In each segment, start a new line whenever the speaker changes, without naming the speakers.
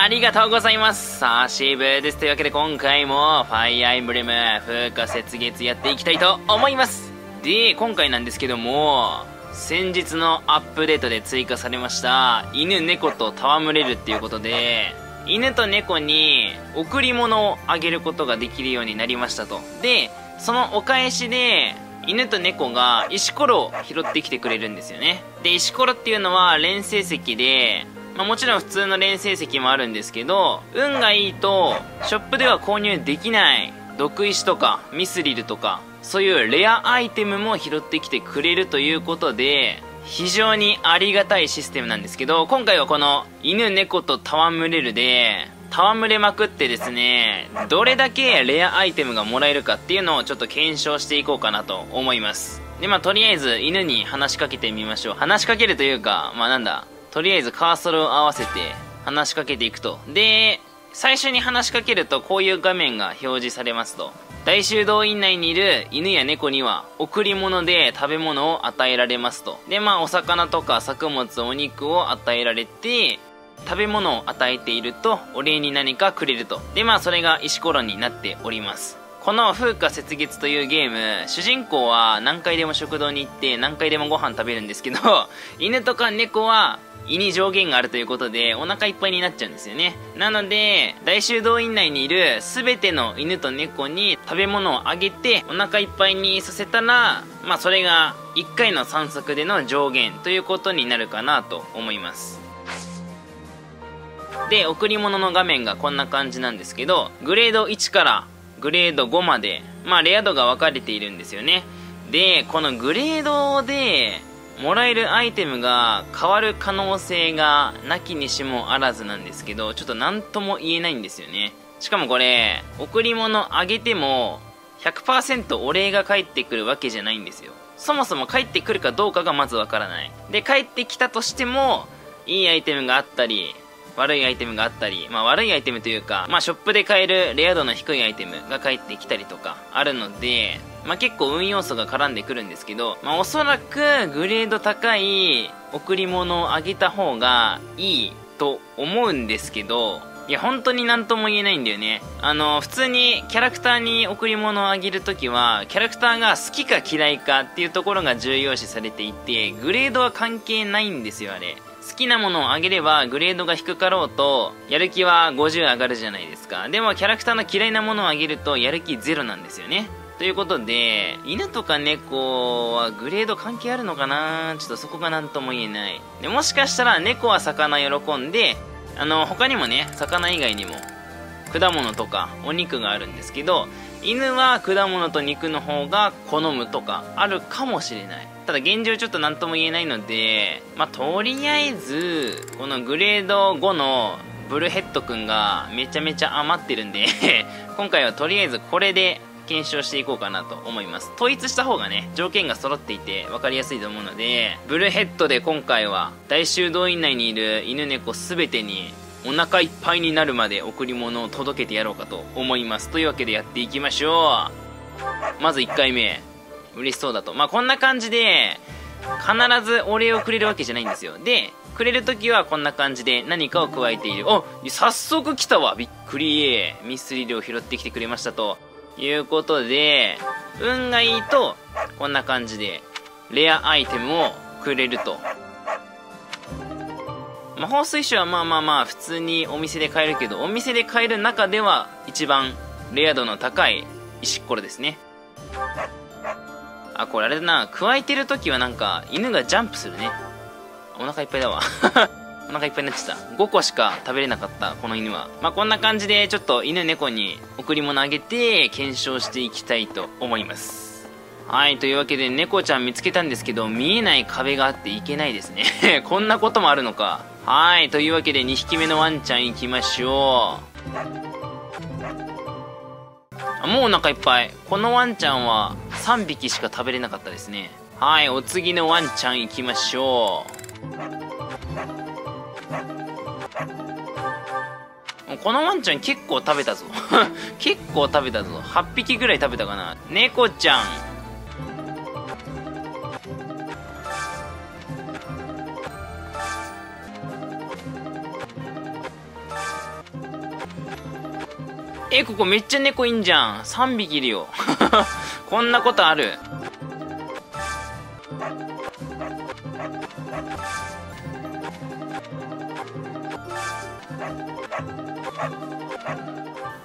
ありがとうございます。さあシーブですというわけで今回もファイアーエンブレム風化雪月やっていきたいと思います。で今回なんですけども先日のアップデートで追加されました犬猫と戯れるっていうことで犬と猫に贈り物をあげることができるようになりましたと。でそのお返しで犬と猫が石ころを拾ってきてくれるんですよね。で石ころっていうのは連成石でまあ、もちろん普通の連成石もあるんですけど運がいいとショップでは購入できない毒石とかミスリルとかそういうレアアイテムも拾ってきてくれるということで非常にありがたいシステムなんですけど今回はこの犬猫と戯れるで戯れまくってですねどれだけレアアイテムがもらえるかっていうのをちょっと検証していこうかなと思います。でまあとりあえず犬に話しかけてみましょう。話しかけるというかまあなんだとりあえずカーソルを合わせて話しかけていくと。で、最初に話しかけるとこういう画面が表示されますと。大修道院内にいる犬や猫には贈り物で食べ物を与えられますと。で、まあお魚とか作物、お肉を与えられて、食べ物を与えているとお礼に何かくれると。で、まあそれが石ころになっております。この風化雪月というゲーム、主人公は何回でも食堂に行って何回でもご飯食べるんですけど、犬とか猫は胃に上限があるということでお腹いっぱいになっちゃうんですよね。なので大修道院内にいる全ての犬と猫に食べ物をあげてお腹いっぱいにさせたらまあそれが1回の散策での上限ということになるかなと思います。で贈り物の画面がこんな感じなんですけどグレード1からグレード5までまあレア度が分かれているんですよね。でこのグレードでもらえるアイテムが変わる可能性がなきにしもあらずなんですけどちょっと何とも言えないんですよね。しかもこれ贈り物あげても100%お礼が返ってくるわけじゃないんですよ。そもそも返ってくるかどうかがまずわからない。で返ってきたとしてもいいアイテムがあったり悪いアイテムがあったり、まあ悪いアイテムというか、まあショップで買えるレア度の低いアイテムが返ってきたりとかあるので、まあ、結構運要素が絡んでくるんですけど、まあ、おそらくグレード高い贈り物をあげた方がいいと思うんですけど、いや、本当に何とも言えないんだよね。あの、普通にキャラクターに贈り物をあげるときは、キャラクターが好きか嫌いかっていうところが重要視されていて、グレードは関係ないんですよ、あれ。好きなものをあげればグレードが低かろうとやる気は50上がるじゃないですかでもキャラクターの嫌いなものをあげるとやる気ゼロなんですよねということで、犬とか猫はグレード関係あるのかな？ちょっとそこが何とも言えない。で、もしかしたら猫は魚喜んで、あの、他にもね、魚以外にも、果物とかお肉があるんですけど、犬は果物と肉の方が好むとかあるかもしれない。ただ現状ちょっと何とも言えないので、まあ、とりあえず、このグレード5のブルヘッドくんがめちゃめちゃ余ってるんで 今回はとりあえずこれで検証していこうかなと思います。統一した方がね条件が揃っていて分かりやすいと思うのでブルーヘッドで今回は大修道院内にいる犬猫全てにお腹いっぱいになるまで贈り物を届けてやろうかと思います。というわけでやっていきましょう。まず1回目。嬉しそうだと。まあこんな感じで必ずお礼をくれるわけじゃないんですよ。でくれる時はこんな感じで何かを加えている。お早速来たわ。びっくり。ミスリルを拾ってきてくれましたと。いうことで、運がいいと、こんな感じで、レアアイテムをくれると。魔法水晶はまあまあまあ普通にお店で買えるけど、お店で買える中では一番レア度の高い石ころですね。あ、これあれだな、加えてる時はなんか犬がジャンプするね。お腹いっぱいだわ。お腹いっぱいになっちゃった。5個しか食べれなかった、この犬は。まあ、こんな感じで、ちょっと犬猫に贈り物あげて、検証していきたいと思います。はい、というわけで、猫ちゃん見つけたんですけど、見えない壁があっていけないですね。こんなこともあるのか。はい、というわけで、2匹目のワンちゃん行きましょう。もうお腹いっぱい。このワンちゃんは3匹しか食べれなかったですね。はい、お次のワンちゃん行きましょう。このワンちゃん結構食べたぞ。結構食べたぞ。8匹ぐらい食べたかな。猫ちゃん。えここめっちゃ猫いんじゃん。3匹いるよ。こんなことある。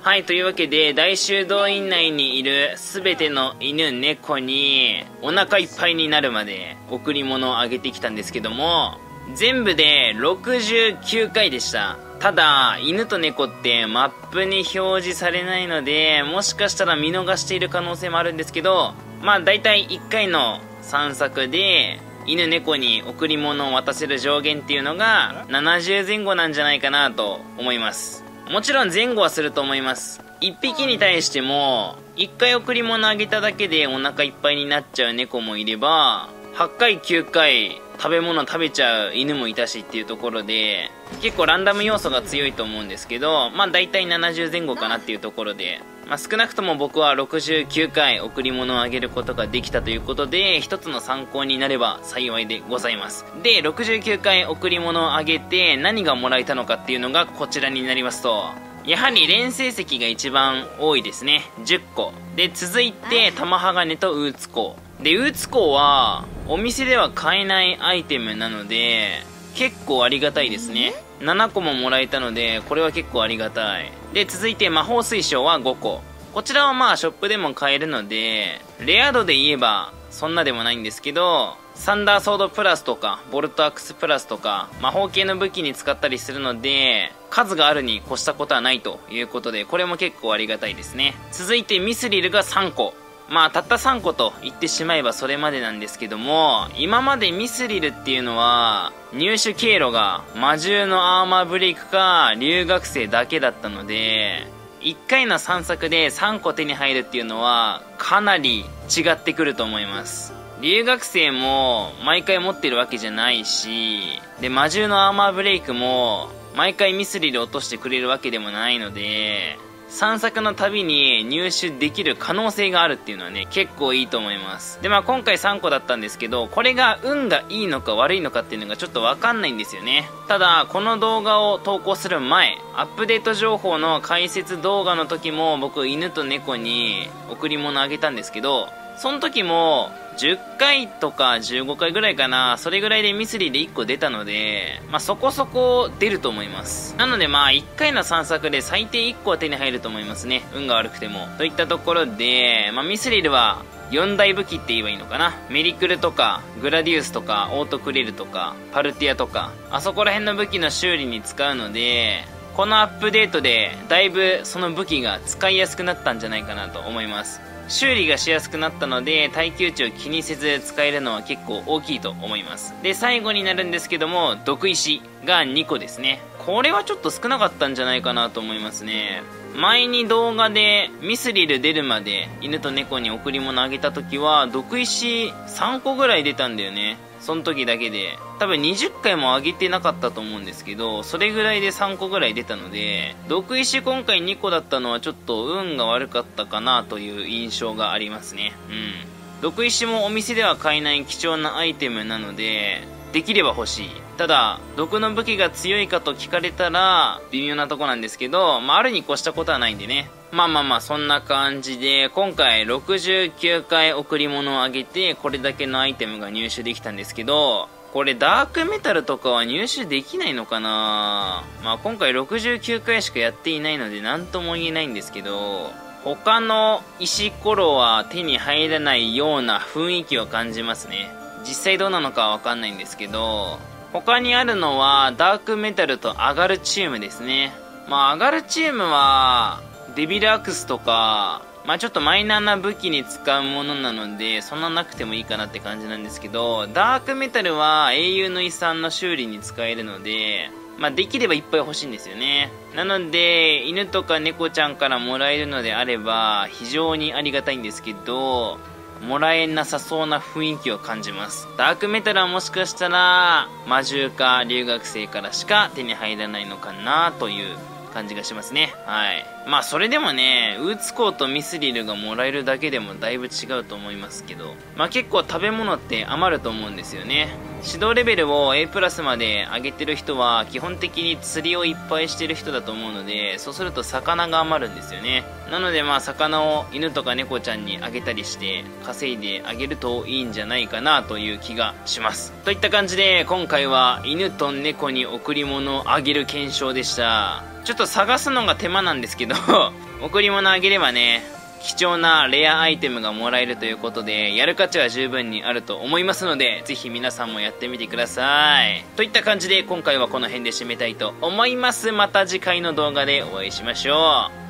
はい、というわけで、大修道院内にいるすべての犬、猫に、お腹いっぱいになるまで贈り物をあげてきたんですけども、全部で69回でした。ただ、犬と猫ってマップに表示されないので、もしかしたら見逃している可能性もあるんですけど、まあ大体1回の散策で、犬猫に贈り物を渡せる上限っていうのが70前後なんじゃないかなと思います。もちろん前後はすると思います。1匹に対しても1回贈り物あげただけでお腹いっぱいになっちゃう猫もいれば8回9回食べ物食べちゃう犬もいたしっていうところで結構ランダム要素が強いと思うんですけどまあ大体70前後かなっていうところで。まあ、少なくとも僕は69回贈り物をあげることができたということで一つの参考になれば幸いでございます。で69回贈り物をあげて何がもらえたのかっていうのがこちらになりますとやはり連成績が一番多いですね。10個。で続いて玉鋼とウーツコ。でウーツコはお店では買えないアイテムなので結構ありがたいですね。7個ももらえたのでこれは結構ありがたい。で続いて魔法水晶は5個。こちらはまあショップでも買えるのでレア度で言えばそんなでもないんですけどサンダーソードプラスとかボルトアックスプラスとか魔法系の武器に使ったりするので数があるに越したことはないということでこれも結構ありがたいですね。続いてミスリルが3個まあたった3個と言ってしまえばそれまでなんですけども今までミスリルっていうのは入手経路が魔獣のアーマーブレイクか留学生だけだったので1回の散策で3個手に入るっていうのはかなり違ってくると思います。留学生も毎回持ってるわけじゃないしで魔獣のアーマーブレイクも毎回ミスリル落としてくれるわけでもないので散策のたびに入手できる可能性があるっていうのはね、結構いいと思います。で、まあ今回3個だったんですけど、これが運がいいのか悪いのかっていうのがちょっとわかんないんですよね。ただ、この動画を投稿する前、アップデート情報の解説動画の時も僕犬と猫に贈り物あげたんですけど、その時も10回とか15回ぐらいかなそれぐらいでミスリーで1個出たので、まあ、そこそこ出ると思います。なのでまあ1回の散策で最低1個は手に入ると思いますね。運が悪くても。といったところで、まあ、ミスリルは4大武器って言えばいいのかな。メリクルとかグラディウスとかオートクリルとかパルティアとかあそこら辺の武器の修理に使うのでこのアップデートでだいぶその武器が使いやすくなったんじゃないかなと思います。修理がしやすくなったので耐久値を気にせず使えるのは結構大きいと思います。で最後になるんですけども毒石が2個ですね。これはちょっと少なかったんじゃないかなと思いますね。前に動画でミスリル出るまで犬と猫に贈り物あげた時は毒石3個ぐらい出たんだよね。その時だけで。多分20回も上げてなかったと思うんですけどそれぐらいで3個ぐらい出たので毒石今回2個だったのはちょっと運が悪かったかなという印象がありますね。うん。毒石もお店では買えない貴重なアイテムなのでできれば欲しい。ただ毒の武器が強いかと聞かれたら微妙なとこなんですけど、まあ、あるに越したことはないんでね。まあまあまあそんな感じで今回69回贈り物をあげてこれだけのアイテムが入手できたんですけどこれダークメタルとかは入手できないのかな？まあ今回69回しかやっていないので何とも言えないんですけど他の石ころは手に入らないような雰囲気を感じますね。実際どうなのかはわかんないんですけど他にあるのはダークメタルとアガルチウムですねまあアガルチウムはデビルアクスとか、まあちょっとマイナーな武器に使うものなので、そんななくてもいいかなって感じなんですけど、ダークメタルは英雄の遺産の修理に使えるので、まあできればいっぱい欲しいんですよね。なので、犬とか猫ちゃんからもらえるのであれば、非常にありがたいんですけど、もらえなさそうな雰囲気を感じます。ダークメタルはもしかしたら、魔獣か留学生からしか手に入らないのかなという感じがしますね。はい。まあそれでもねウーツコーとミスリルがもらえるだけでもだいぶ違うと思いますけどまあ結構食べ物って余ると思うんですよね。指導レベルを A プラスまで上げてる人は基本的に釣りをいっぱいしてる人だと思うのでそうすると魚が余るんですよね。なのでまあ魚を犬とか猫ちゃんにあげたりして稼いであげるといいんじゃないかなという気がします。といった感じで今回は犬と猫に贈り物をあげる検証でした。ちょっと探すのが手間なんですけどど 贈り物あげればね貴重なレアアイテムがもらえるということでやる価値は十分にあると思いますのでぜひ皆さんもやってみてください。といった感じで今回はこの辺で締めたいと思います。また次回の動画でお会いしましょう。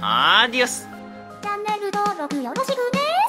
アディオス。
チャンネル登録よろしくね。